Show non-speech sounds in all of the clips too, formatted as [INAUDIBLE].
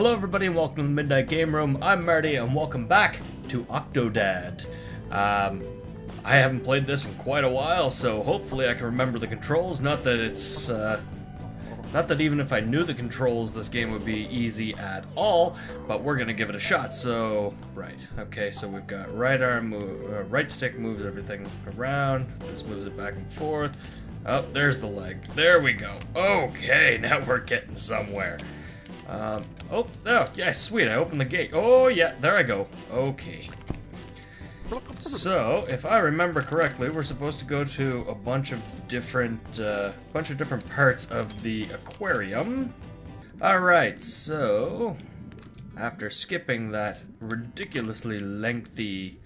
Hello, everybody, and welcome to the Midnight Game Room. I'm Marty, and welcome back to Octodad. Um, I haven't played this in quite a while, so hopefully I can remember the controls. Not that it's, uh, not that even if I knew the controls, this game would be easy at all. But we're gonna give it a shot. So, right, okay. So we've got right arm, move, uh, right stick moves everything around. This moves it back and forth. Oh, there's the leg. There we go. Okay, [LAUGHS] now we're getting somewhere. Um, oh, oh, yeah, sweet. I opened the gate. Oh, yeah, there I go. Okay. So, if I remember correctly, we're supposed to go to a bunch of different, uh, bunch of different parts of the aquarium. Alright, so, after skipping that ridiculously lengthy,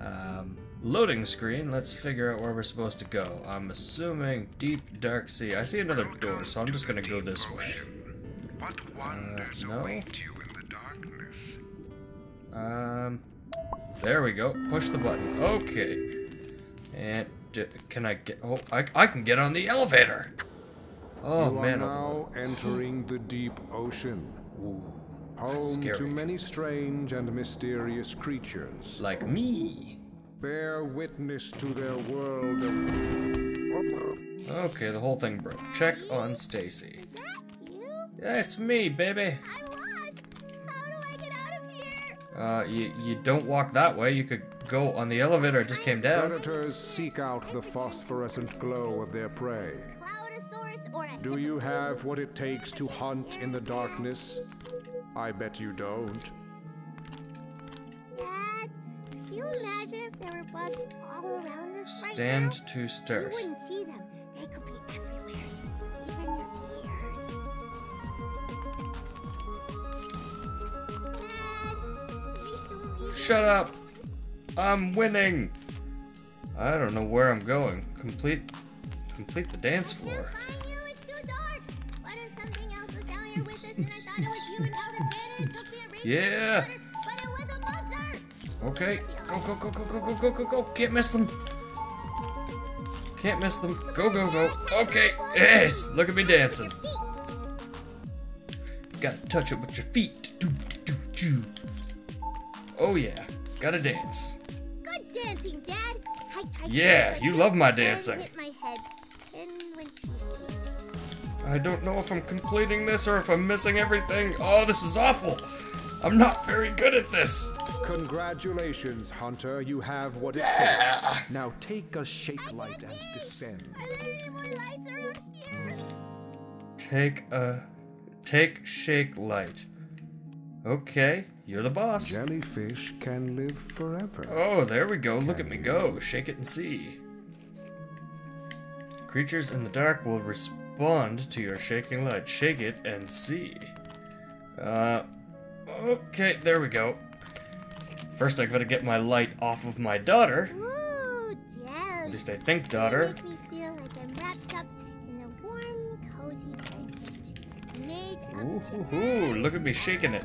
um, loading screen, let's figure out where we're supposed to go. I'm assuming deep, dark sea. I see another door, so I'm just gonna go this way. What wonders Uh, no. await you in the darkness? Um, there we go. Push the button. Okay. And d- can I get? Oh, I, I can get on the elevator. Oh you man. are now entering the deep ocean, Ooh, home to many strange and mysterious creatures. like me. Bear witness to their world of. Okay, the whole thing broke. Check on Stacy. You? Yeah, it's me, baby. I'm lost. How do I get out of here? Uh, you you don't walk that way. You could go on the elevator. It just came down. Predators seek out the phosphorescent glow of their prey. Cloudosaurus or a Do you have what it takes to hunt in the darkness? I bet you don't. Dad, can you imagine if there were bugs all around us right Stand now? to You wouldn't see them. Shut up. I'm winning. I don't know where I'm going. Complete, complete the dance floor. find you. It's too dark. What if something else was down here with us and I thought it was you and held us in and took me a race Yeah. to the water, but it was a monster. Okay. Go, go, go, go, go, go, go, go, go. Can't miss them. Can't miss them. Go, go, go. Okay. Yes. Look at me dancing. Gotta touch it with your feet. Oh, yeah. Gotta dance. Good dancing, Dad. I tried Yeah, dance you love my dancing. hit my head and went. I don't know if I'm completing this or if I'm missing everything. Oh, this is awful. I'm not very good at this. Congratulations, Hunter. You have what it Yeah. takes. Now take a shake light and descend. Are there any more lights around here? Take a take shake light. Okay, you're the boss. Jellyfish can live forever. Oh, there we go. Look at me go. Shake it and see. Creatures in the dark will respond to your shaking light. Shake it and see. Uh, okay, there we go. First, I gotta get my light off of my daughter. Ooh, At least I think, You daughter. make me feel like I'm wrapped up in a warm, cozy blanket made of Ooh, jelly. ooh, ooh, look at me shaking it.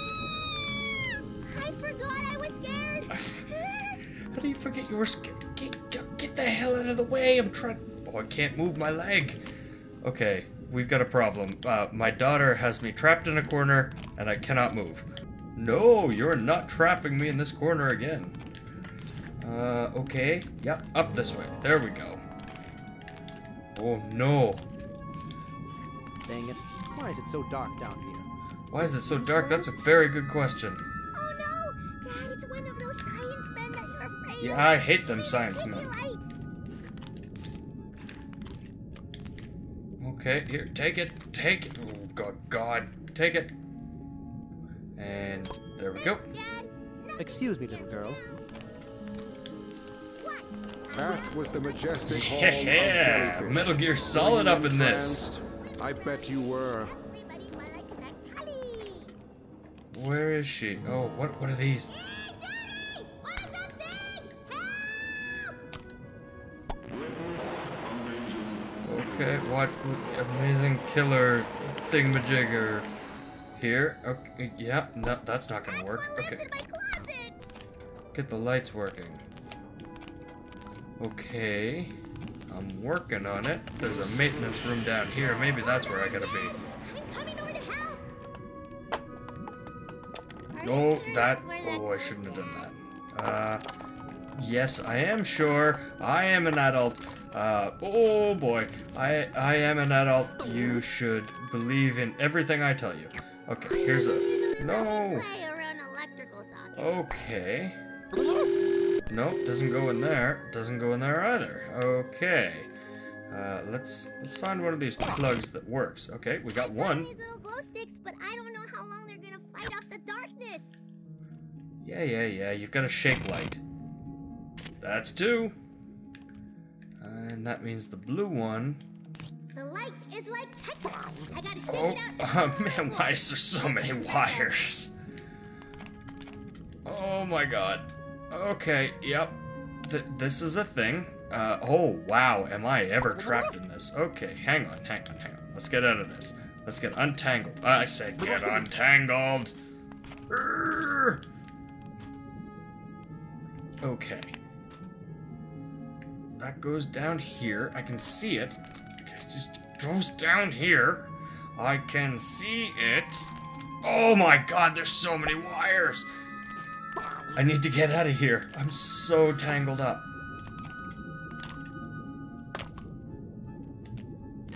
How do you forget you were scared? Get, get, get the hell out of the way! I'm trying. Oh, I can't move my leg. Okay, we've got a problem. Uh, my daughter has me trapped in a corner, and I cannot move. No, you're not trapping me in this corner again. Uh, okay. Yep, up this way. There we go. Oh no. Dang it. Why is it so dark down here? Why is it so dark? That's a very good question. Yeah. I hate them science shaky men. Okay, here, take it, take it. Oh, God, God, take it. And there we go. Excuse me, little girl. what? That was the majestic hall Yeah, of jellyfish. Metal Gear Solid up in this. I bet you were. Everybody want like that Kelly. Where is she? Oh, what? What are these? Okay, what amazing killer thingamajigger here? Okay, yeah, no, that's not gonna work. Okay, in my closet? get the lights working. Okay, I'm working on it. There's a maintenance room down here. Maybe that's where I gotta be. I'm coming over to help. Are you Oh, that. that's where that Oh, I shouldn't have done that. Uh, yes, I am sure. I am an adult. Uh, oh boy, I I am an adult. You should believe in everything I tell you. Okay, here's a. No. play around electrical sockets. Okay. Nope, doesn't go in there. Doesn't go in there either. Okay. Uh, let's let's find one of these plugs that works. Okay, we got one. These little glow sticks, but I don't know how long they're gonna fight off the darkness. Yeah, yeah, yeah. You've got a shake light. That's two. And that means the blue one. The light is like. I gotta shake Oh, it out. oh [LAUGHS] man, why is there so many wires? Oh my god. Okay, yep. Th- this is a thing. Uh, oh wow, am I ever trapped in this? Okay, hang on, hang on, hang on. Let's get out of this. Let's get untangled. I said get untangled. Okay. That goes down here. I can see it. It just goes down here. I can see it. Oh my god, there's so many wires. I need to get out of here. I'm so tangled up.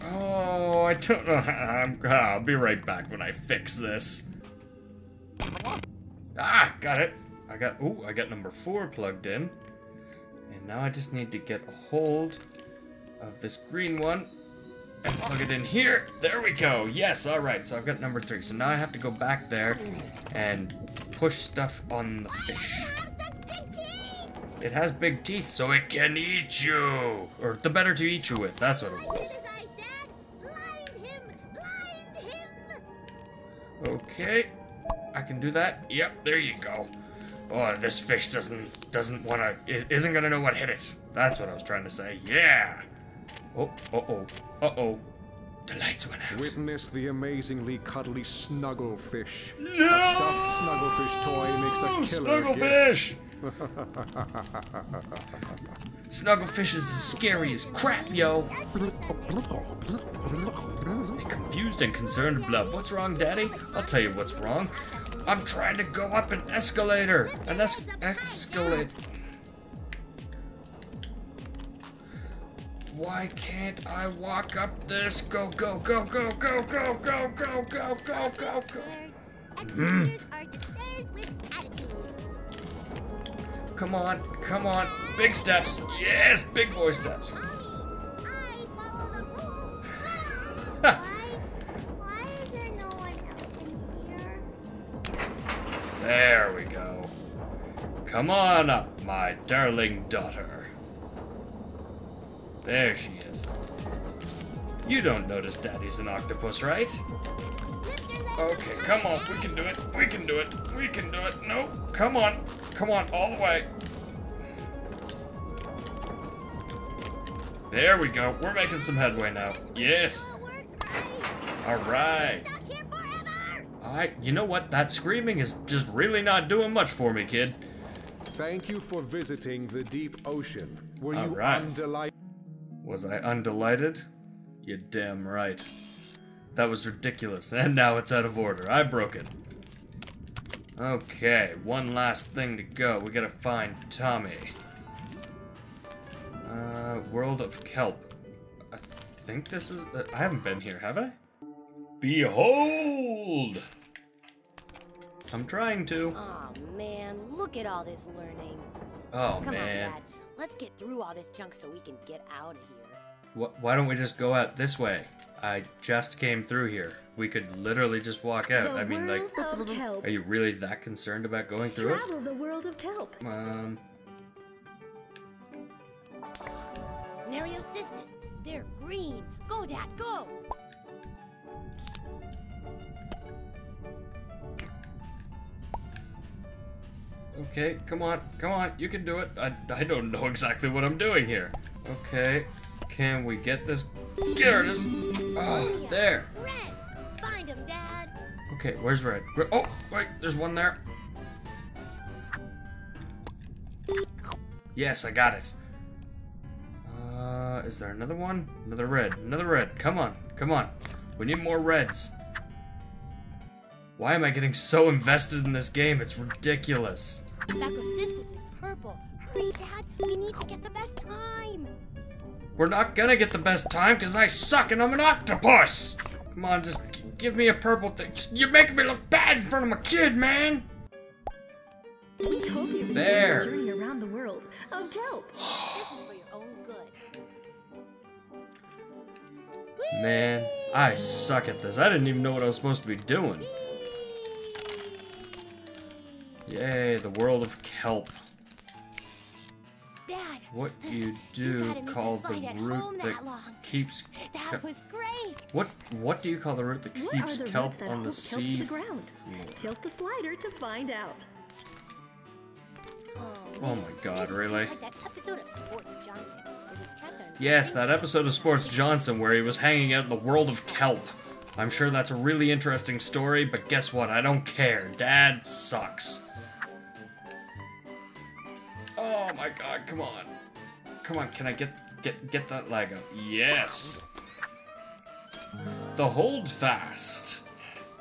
Oh, I don't know. I'll be right back when I fix this. Ah, got it. I got. Ooh, I got number four plugged in. Now I just need to get a hold of this green one and plug it in here. There we go. Yes, all right. So I've got number three. So now I have to go back there and push stuff on the fish. It has big teeth, so it can eat you. Or the better to eat you with. That's what it was. Okay, I can do that. Yep, there you go. Oh, this fish doesn't doesn't want to isn't gonna know what hit it. That's what I was trying to say. Yeah. Oh, uh oh, uh oh. The lights went out. Witness the amazingly cuddly Snugglefish. No! A stuffed Snugglefish toy makes a killer gift. Snugglefish. [LAUGHS] Snugglefish is as scary as crap, yo. [LAUGHS] Confused and concerned Blub. What's wrong, Daddy? I'll tell you what's wrong. I'm trying to go up an escalator. An es- escalator. Why can't I walk up this? Go, go, go, go, go, go, go, go, go, go, go, go. Educators are despairs with attitude. Come on, come on. Big steps. Yes, big boy steps. There we go. Come on up, my darling daughter. There she is. You don't notice Daddy's an octopus, right? Okay, come on, we can do it. We can do it. We can do it. No, come on. Come on, all the way. There we go. We're making some headway now. Yes. All right. I, you know what? That screaming is just really not doing much for me, kid. Thank you for visiting the deep ocean. Were you Alright. undelighted? Was I undelighted? You damn right. That was ridiculous, and now it's out of order. I broke it. Okay, one last thing to go. We gotta find Tommy. Uh, World of Kelp. I think this is. Uh, I haven't been here, have I? Behold! I'm trying to. Oh man, look at all this learning. Oh Come man. on, Dad. Let's get through all this junk so we can get out of here. Wh- why don't we just go out this way? I just came through here. We could literally just walk out. The I mean, like, world of kelp. are you really that concerned about going through it? Travel the world of kelp. Um, Nereocystis, they're green. Go, Dad, go! Okay, come on, come on, you can do it. I, I don't know exactly what I'm doing here. Okay, can we get this scared. Oh, there. Red! Him, Okay, where's red? Re- Oh, wait, there's one there. Yes, I got it. Uh, is there another one? Another red. Another red. Come on. Come on. We need more reds. Why am I getting so invested in this game? It's ridiculous. Bacosistus is purple. Hurry, Dad! We need to get the best time! We're not gonna get the best time because I suck and I'm an octopus! Come on, just give me a purple thing. You're making me look bad in front of my kid, man! We hope you enjoy There. your journey around the world of kelp. This is for your own good. Man, I suck at this. I didn't even know what I was supposed to be doing. Yay, the world of kelp. Dad! What you You do gotta called the root that that keeps That was great! What what do you call the root that What keeps the kelp that on the hold kelp to sea? the ground? Tilt the slider to find out. Oh, oh my god, really? Like that episode of Sports Johnson. where he was trapped on a Yes, that episode of Sports Johnson where he was hanging out in the world of kelp. I'm sure that's a really interesting story, but guess what? I don't care. Dad sucks. Oh my god, come on. Come on, can I get get get that leg up? Yes. The holdfast.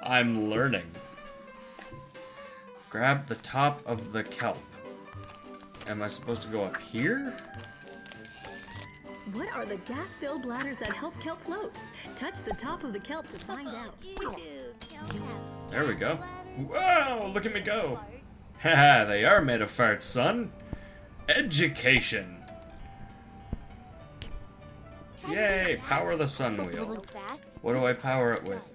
I'm learning. Grab the top of the kelp. Am I supposed to go up here? What are the gas-filled bladders that help kelp float? Touch the top of the kelp to find [LAUGHS] out. Ew, kelp have There we go. bladders. Whoa, look at me go. [LAUGHS] Haha, they are made of farts, son. Education. Yay, power the sun wheel. What do I power it with?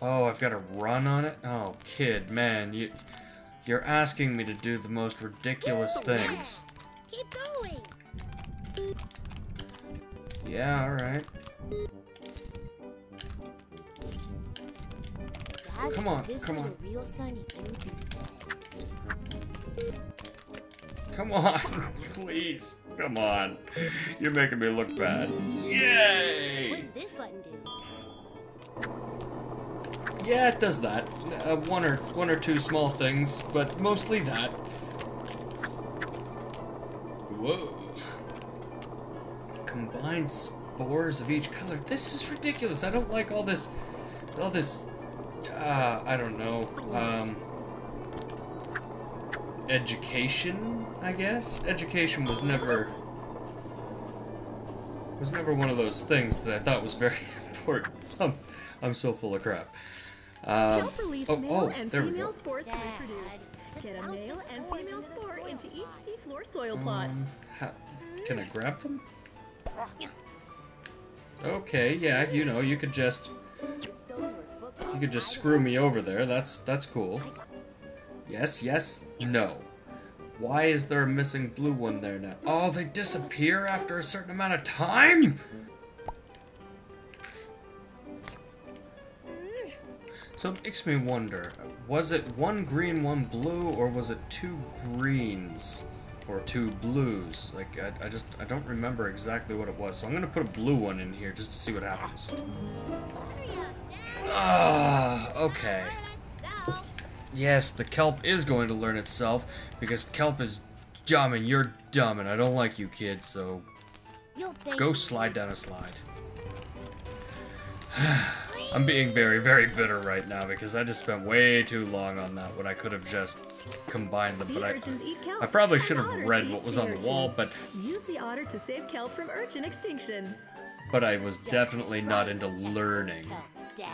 Oh, I've got to run on it? Oh, kid, man, you you're asking me to do the most ridiculous things. Keep going. Yeah, alright. Come on, come on. real Sunny you'd be dead. Come on, [LAUGHS] please. Come on. You're making me look bad. Yay! What does this button do? Yeah, it does that. Uh, one or one or two small things, but mostly that. Whoa. Combine spores of each color. This is ridiculous. I don't like all this, all this. Uh, I don't know. Um, education, I guess. Education was never was never one of those things that I thought was very [LAUGHS] important. I'm, I'm so full of crap. Um, oh, oh, there we go. spores to Dad, reproduce. just Get a male and female spore into each seafloor soil plot. Um, ha- can I grab them? Okay, yeah, you know, you could just you could just screw me over there. That's that's cool. Yes, yes, no. Why is there a missing blue one there now? Oh, they disappear after a certain amount of time? So it makes me wonder, was it one green, one blue, or was it two greens? Or two blues? Like, I, I just, I don't remember exactly what it was. So I'm gonna put a blue one in here just to see what happens. Hurry up, Ah, okay. Yes, the kelp is going to learn itself because kelp is dumb and you're dumb and I don't like you, kid. So go slide down a slide. [SIGHS] I'm being very, very bitter right now because I just spent way too long on that when I could have just combined them. But I, urchins eat kelp. I probably should have read what was on the wall, but Use the otter to save kelp from urchin extinction. but I was definitely not into to protect learning. Dad.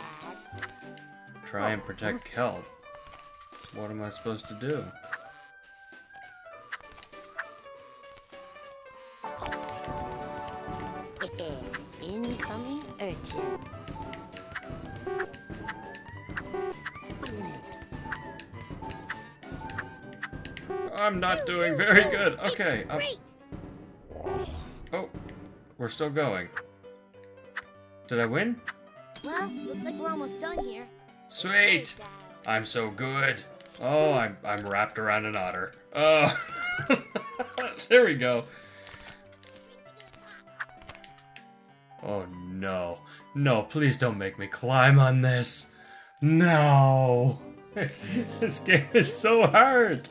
Try and protect kelp. What am I supposed to do? Eh, incoming urchins. I'm not doing very good. Okay. Great. oh, we're still going. Did I win? Well, looks like we're almost done here. Sweet. I'm so good. Oh, I'm I'm wrapped around an otter. Oh, [LAUGHS] there we go. Oh no. No, please don't make me climb on this. No. [LAUGHS] this game is so hard.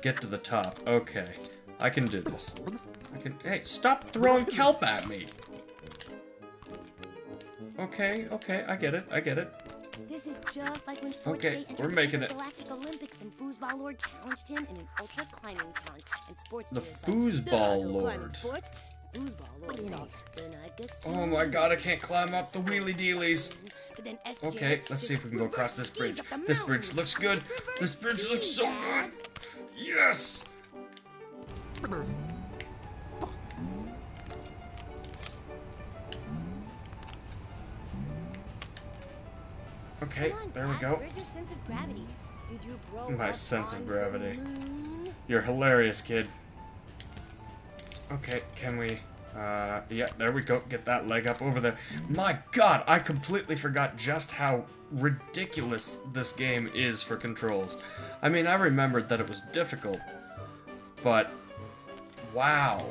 Get to the top. Okay. I can do this. I can. Hey, stop throwing kelp at me. Okay, okay, I get it, I get it. This is just like when Sports Okay, Day we're the making it. Galactic Olympics and Foosball Lord challenged him in an ultra climbing challenge. And Sports The Day is like, Foosball "There are no climbing Lord." Sports. Foosball Lord is all, then I guess Oh my god, I can't climb up the wheelie dealies. But then SJ Okay, let's see if we can go across this bridge. This bridge looks good. This bridge looks so good. Yes! Okay, on, there we go. Where's your sense of gravity? Did you grow My sense of gravity. You're hilarious, kid. Okay, can we... Uh, yeah, there we go. Get that leg up over there. My god, I completely forgot just how ridiculous this game is for controls. I mean, I remembered that it was difficult, but... Wow.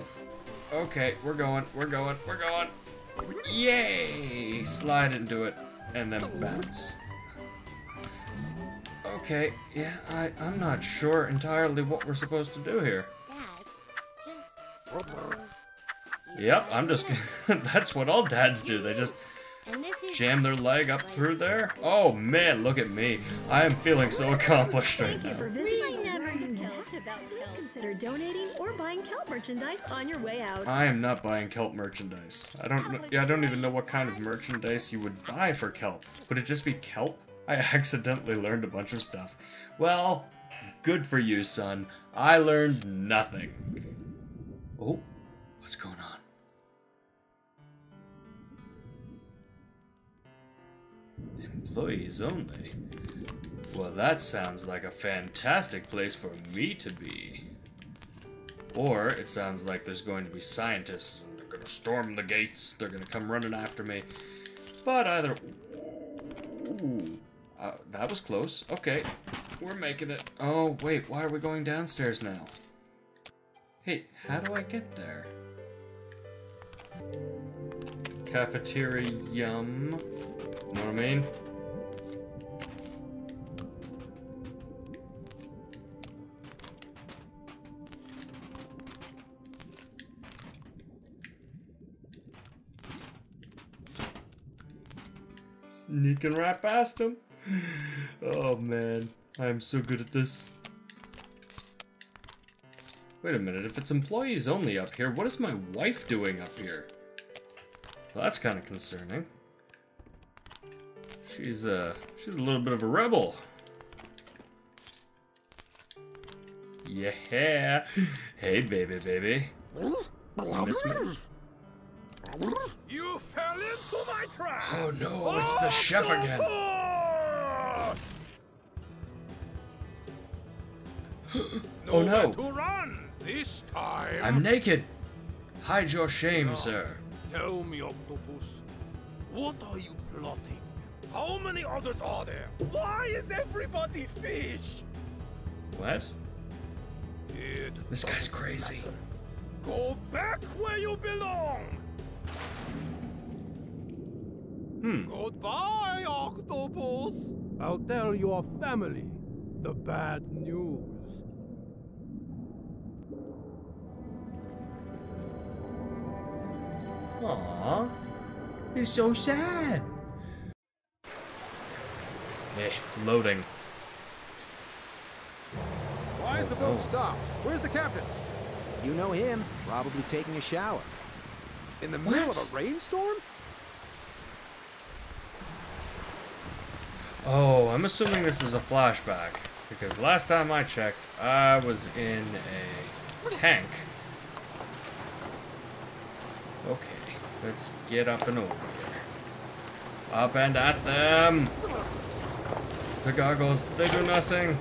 Okay, we're going, we're going, we're going. Yay! Slide into it, and then bounce. Okay, yeah, I, I'm not sure entirely what we're supposed to do here. Dad, just. Yep, I'm just. [LAUGHS] that's what all dads do. They just And this is jam their leg up through there. Oh man, look at me. I am feeling so accomplished right Thank you for now. visiting. Never you kelp about kelp. Consider donating or buying kelp merchandise on your way out. I am not buying kelp merchandise. I don't. Yeah, I don't even know what kind of merchandise you would buy for kelp. Would it just be kelp? I accidentally learned a bunch of stuff. Well, good for you, son. I learned nothing. Oh, what's going on? Employees only. Well, that sounds like a fantastic place for me to be. Or it sounds like there's going to be scientists and they're gonna storm the gates. They're gonna come running after me. But either. Ooh. Uh, that was close. Okay. We're making it. Oh, wait. Why are we going downstairs now? Hey, how do I get there? Cafeteria yum. Know what I mean? Sneaking right past him. Oh man, I'm so good at this. Wait a minute, if it's employees only up here, what is my wife doing up here? Well, that's kind of concerning. She's uh, she's a little bit of a rebel. Yeah. Hey, baby, baby. Miss me? You fell into my trap! Oh no, it's the chef again. Oh no. To run this time. I'm naked. Hide your shame, sir. Tell me, Octopus, what are you plotting? How many others are there? Why is everybody fish? What? It This guy's crazy. Go back where you belong. Hmm. Goodbye, Octopus. I'll tell your family the bad news. Aww. He's so sad. Eh, loading. Why is the boat stopped? Where's the captain? You know him. Probably taking a shower. In the middle of a rainstorm? Oh, I'm assuming this is a flashback. Because last time I checked, I was in a tank. Okay, let's get up and over here. Up and at them! The goggles, they do nothing.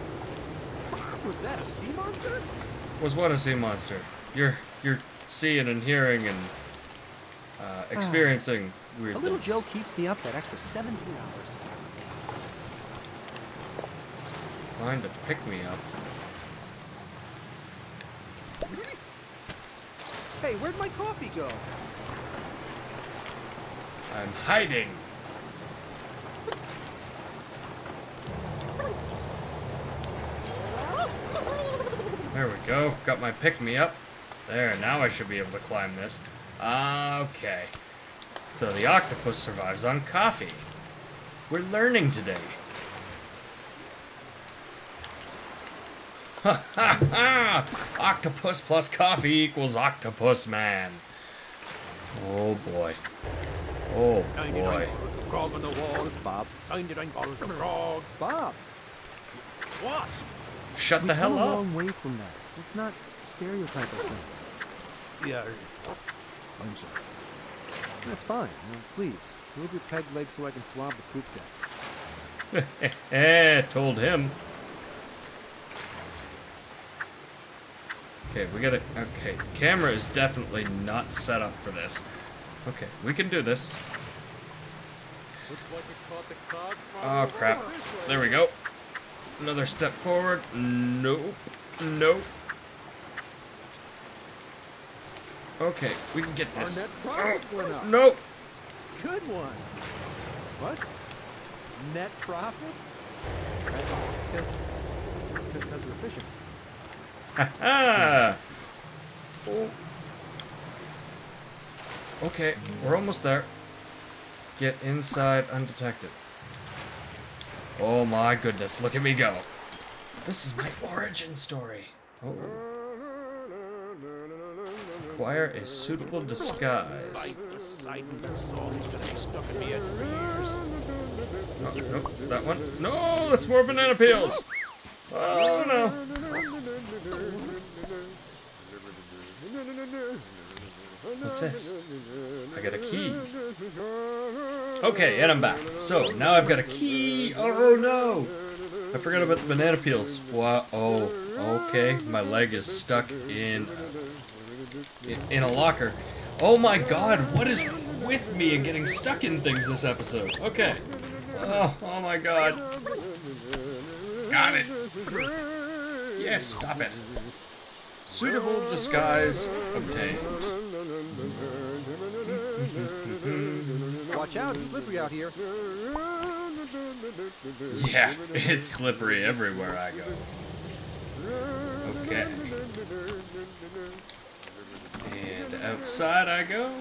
Was that a sea monster? Was what a sea monster? You're you're seeing and hearing and uh, experiencing weird A little things. Joe keeps me up that extra 17 hours. Trying to pick me up. Hey, where'd my coffee go? I'm hiding. There we go. Got my pick me up. There, now I should be able to climb this. Okay. So the octopus survives on coffee. We're learning today. Ha ha ha! Octopus plus coffee equals octopus man. Oh boy. Oh 99 boy. bottles of grog on the wall. Bob. 99 bottles of grog. Bob. What? Shut the We've hell come a up. long way from that. Let's not stereotype ourselves. Yeah. I'm sorry. That's fine. Now, please, move your peg leg so I can swab the poop deck. Eh, [LAUGHS] told him. Okay, we gotta. Okay, camera is definitely not set up for this. Okay, we can do this. Looks like it caught the cog Oh crap. There we go. Another step forward. Nope. Nope. Okay, we can get this. net oh, profit went up. Nope. Good one. What? Net profit? Because because we're fishing. Ha hmm. oh. Okay, we're almost there. Get inside undetected. Oh my goodness, look at me go. This is my origin story. Oh. Acquire a suitable disguise. Like the sight of the song's gonna be stuck in me head for years. Oh, nope, that one. No, that's more banana peels. Oh no. What's this? I got a key. Okay, and I'm back. So now I've got a key. Oh no! I forgot about the banana peels. Wow. Oh, okay. My leg is stuck in uh, in, in a locker. Oh my god! What is with me and getting stuck in things this episode? Okay. Oh, oh my god. Got it. Yes, stop it. Suitable disguise obtained. Watch out, it's slippery out here. Yeah, [LAUGHS] it's slippery everywhere I go. Okay. And outside I go.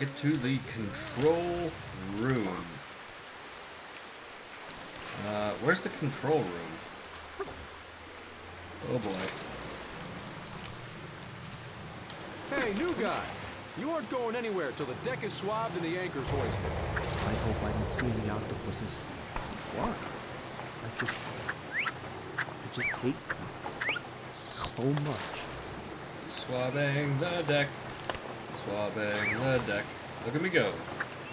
Get to the control room. Uh, where's the control room? Oh boy. Hey, new guy! You aren't going anywhere till the deck is swabbed and the anchor's hoisted. I hope I don't see any octopuses. Why? I just... I just hate them. So much. Swabbing the deck. Swabbing the deck. Look at me go.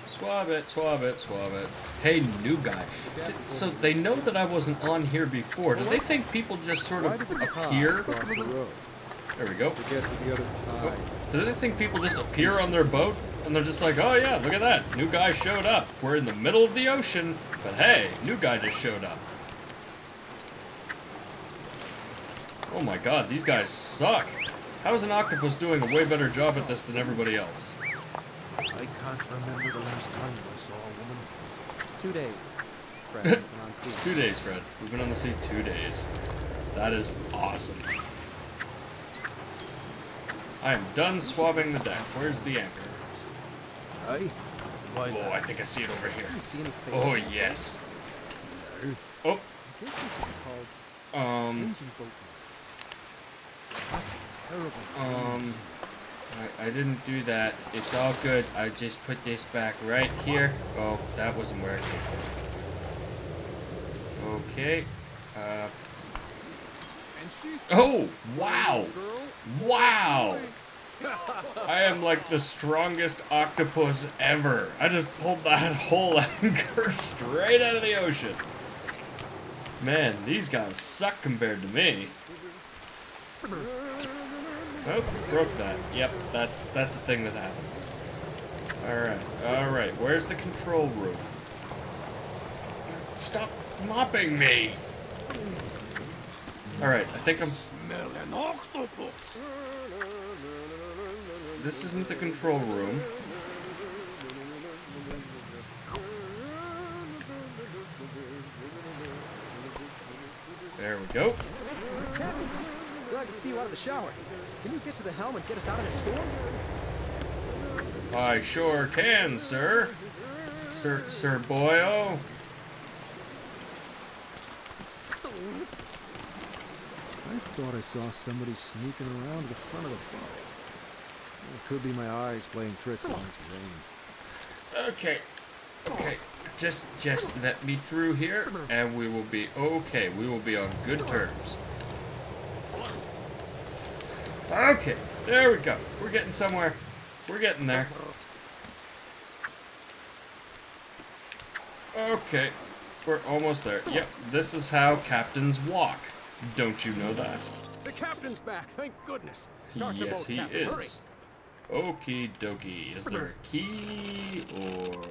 Swab it, swab it, swab it. Hey, new guy. So they know that I wasn't on here before. Do they think people just sort of did the car appear? Cross the road? There we go. To get to the other Oh, side. Do they think people just appear on their boat and they're just like, oh yeah, look at that, new guy showed up. We're in the middle of the ocean, but hey, new guy just showed up. Oh my god, these guys suck. How is an octopus doing a way better job at this than everybody else? I can't remember the last time I saw a woman. Two days. [LAUGHS] Fred, has been on scene. Two days, Fred. We've been on the sea two days. That is awesome. I am done swabbing the deck. Where's the anchor? Hey? Why is Oh, that? I think I see it over here. Oh, yes. Oh, I guess these should called um, engine boat. That's terrible. um, I, I didn't do that. It's all good. I just put this back right here. Oh, that wasn't where it came from. Okay. Uh, oh, wow. Wow. I am like the strongest octopus ever. I just pulled that [LAUGHS] whole anchor straight out of the ocean. Man, these guys suck compared to me. Oh, broke that. Yep, that's that's a thing that happens. Alright, alright, where's the control room? Stop mopping me! Alright, I think I'm Smell an octopus! this isn't the control room. There we go. Captain, glad to see you out of the shower. Can you get to the helm and get us out of this storm? I sure can, sir. Sir, Sir Boyo. Oh. I thought I saw somebody sneaking around the front of the boat. It could be my eyes playing tricks on this oh. rain. Okay, okay. Just, just let me through here, and we will be okay. We will be on good terms. Okay, there we go. We're getting somewhere. We're getting there. Okay, we're almost there. Yep, this is how captains walk. Don't you know that? The captain's back, thank goodness. Start the boat, he Captain. Hurry. is. Okie dokie. Is there a key or?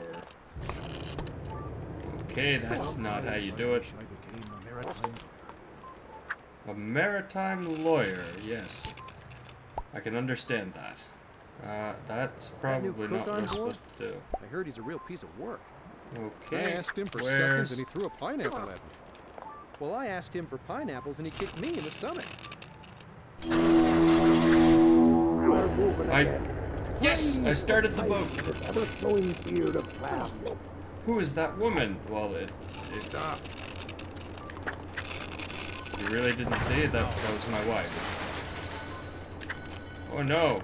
Okay, that's not how you do it. A maritime lawyer. Yes, I can understand that. Uh, that's That probably not what we're supposed to do. I heard he's a real piece of work. Okay. I asked him for where's... seconds and he threw a pineapple at me. Well, I asked him for pineapples and he kicked me in the stomach. I. Yes, I started the boat. ever-flowing field of plastic. Who is that woman? Well, it. it Stop. you really didn't see that. That was my wife. Oh no!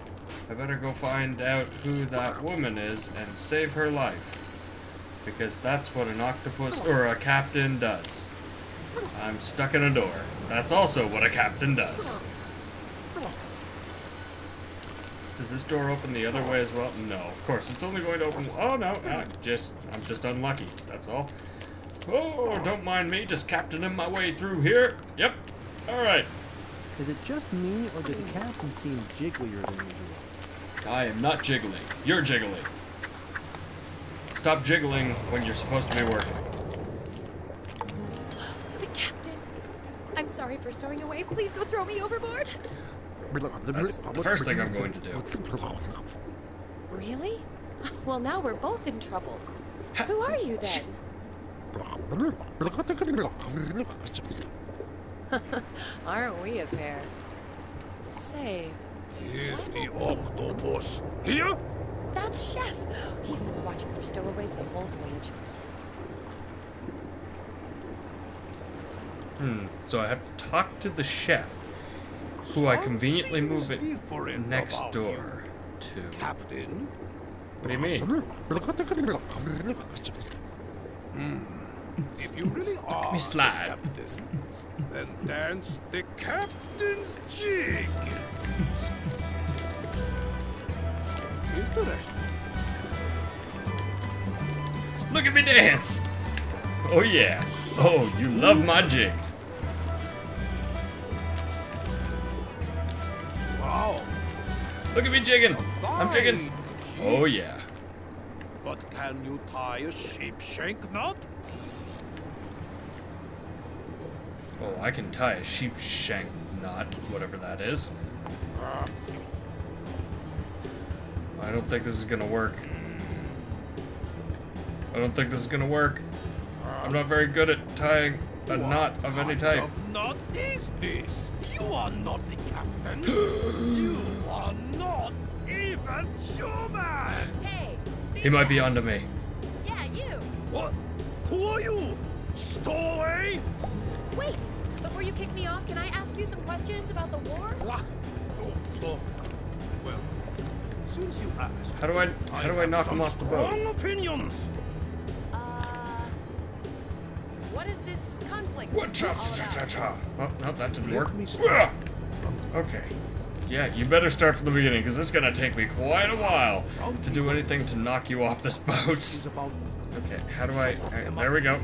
I better go find out who that woman is and save her life. Because that's what an octopus or a captain does. I'm stuck in a door. That's also what a captain does. Does this door open the other way as well? No, of course. It's only going to open. Oh no, no, just I'm just unlucky. That's all. Oh, don't mind me, just captaining my way through here. Yep. All right. Is it just me or did the captain seem jigglier than usual? I am not jiggling. You're jiggling. Stop jiggling when you're supposed to be working. I'm sorry for stowing away. Please don't throw me overboard. That's the first thing I'm going to do. Really? Well, now we're both in trouble. Who are you then? [LAUGHS] Aren't we a pair? Say, Is the octopus here? that's Chef. He's been watching for stowaways the whole voyage. Hmm. So I have to talk to the chef, who I conveniently Something move it next door to. Captain, What do you mean? if you really are me the slide. captain, then dance the captain's jig. Interesting. Look at me dance! Oh yeah. Oh, you love my jig. Look at me jigging. I'm jigging. Oh yeah. But can you tie a sheep shank knot? Oh, I can tie a sheep shank knot, whatever that is. I don't think this is gonna work. I don't think this is gonna work. I'm not very good at tying a knot of any What type. of knot is this? You are not the captain. [GASPS] you even human. Hey! He might be onto me. Yeah, you! What? Who are you? Stowaway? Wait! Before you kick me off, can I ask you some questions about the war? What? Oh, oh. Well, since you asked, How do I how do I knock him off the boat? Strong opinions. Uh. What is this conflict What? Cha, all cha, about? cha, cha. Oh, no, that didn't work. me Okay. Yeah, you better start from the beginning, because this is gonna take me quite a while to do anything to knock you off this [LAUGHS] boat. Okay, how do I... uh, there we go.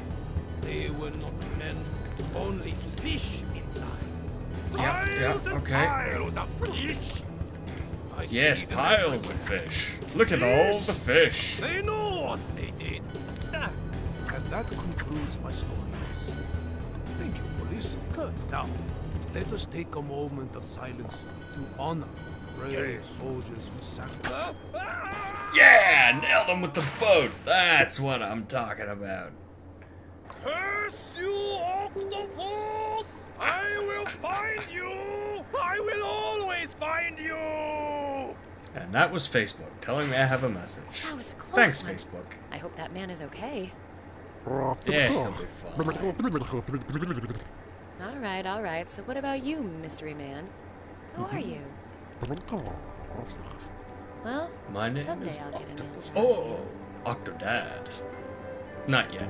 they were not men, only fish inside. Yeah, yeah, Piles and okay. Piles of fish. Yes, piles of fish. Look at all the fish. They know what they did. Ah, And that concludes my story. Thank you for listening. Now, let us take a moment of silence to honor brave soldiers who sacrificed. Yeah, nailed him with the boat. That's what I'm talking about. Curse you, octopus! I will find you! I will always find you! And that was Facebook telling me I have a message. That was a close Thanks, one. Facebook. I hope that man is okay. Yeah, he'll be fine. All right, all right. So what about you, mystery man? Who are you? Well, My name someday is I'll get an answer. Oh, Octodad. Not yet.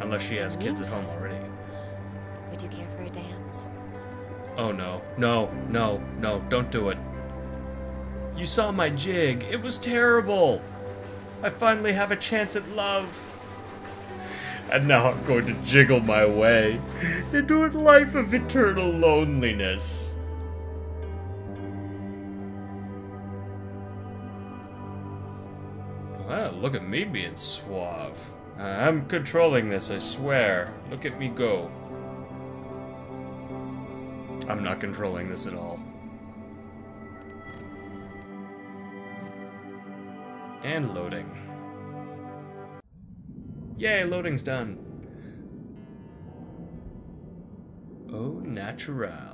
Unless she has kids at home already. Would you care for a dance? Oh no, no, no, no, don't do it. You saw my jig. It was terrible. I finally have a chance at love. And now I'm going to jiggle my way into a life of eternal loneliness. Look at me being suave. I'm controlling this, I swear. Look at me go. I'm not controlling this at all. And loading. Yay, loading's done. Oh, natural.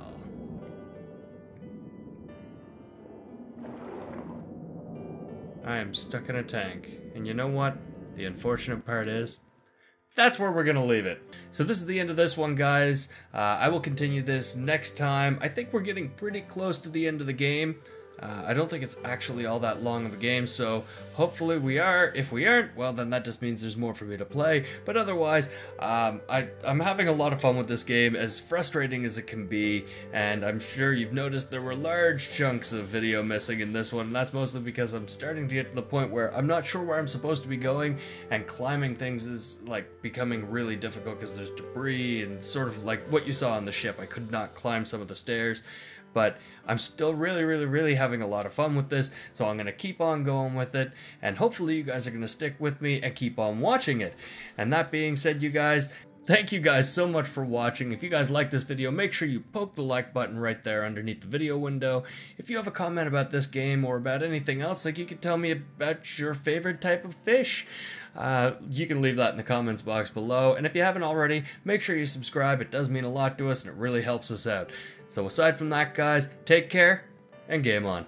I am stuck in a tank. And you know what? The unfortunate part is, that's where we're going to leave it. So this is the end of this one, guys. Uh, I will continue this next time. I think we're getting pretty close to the end of the game. Uh, I don't think it's actually all that long of a game, so hopefully we are. If we aren't, well, then that just means there's more for me to play. But otherwise, um, I, I'm having a lot of fun with this game, as frustrating as it can be. And I'm sure you've noticed there were large chunks of video missing in this one. And that's mostly because I'm starting to get to the point where I'm not sure where I'm supposed to be going, and climbing things is like becoming really difficult because there's debris and sort of like what you saw on the ship. I could not climb some of the stairs but I'm still really, really, really having a lot of fun with this, so I'm going to keep on going with it, and hopefully you guys are going to stick with me and keep on watching it. And that being said, you guys, thank you guys so much for watching. If you guys like this video, make sure you poke the like button right there underneath the video window. If you have a comment about this game or about anything else, like you could tell me about your favorite type of fish, uh, you can leave that in the comments box below. And if you haven't already, make sure you subscribe. It does mean a lot to us and it really helps us out. So aside from that, guys, take care and game on.